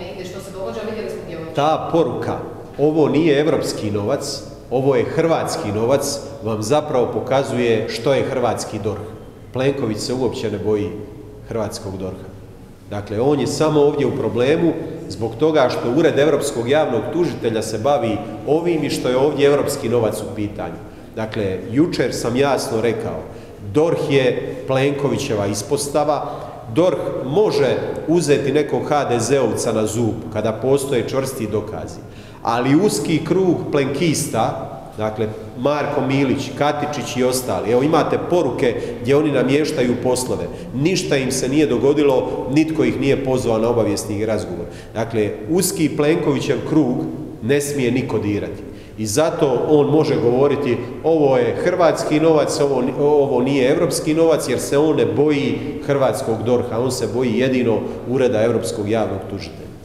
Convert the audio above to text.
ide, što se događa, vidjeli smo gdje Ta poruka, ovo nije evropski novac, ovo je hrvatski novac, vam zapravo pokazuje što je hrvatski DORH. Plenković se uopće ne boji hrvatskog DORH-a. Dakle, on je samo ovdje u problemu zbog toga što Ured Europskog javnog tužitelja se bavi ovim i što je ovdje europski novac u pitanju. Dakle, jučer sam jasno rekao, DORH je Plenkovićeva ispostava, DORH može uzeti nekog HDZ-ovca na zub kada postoje čvrsti dokazi, ali uski krug plenkista, dakle Marko Milić, Katičić i ostali, evo imate poruke gdje oni namještaju poslove, ništa im se nije dogodilo, nitko ih nije pozvao na obavijesni razgovor. Dakle, uski Plenkovićev krug ne smije niko dirati. I zato on može govoriti ovo je hrvatski novac, ovo, ovo nije europski novac jer se on ne boji hrvatskog DORH-a, on se boji jedino Ureda europskog javnog tužitelja.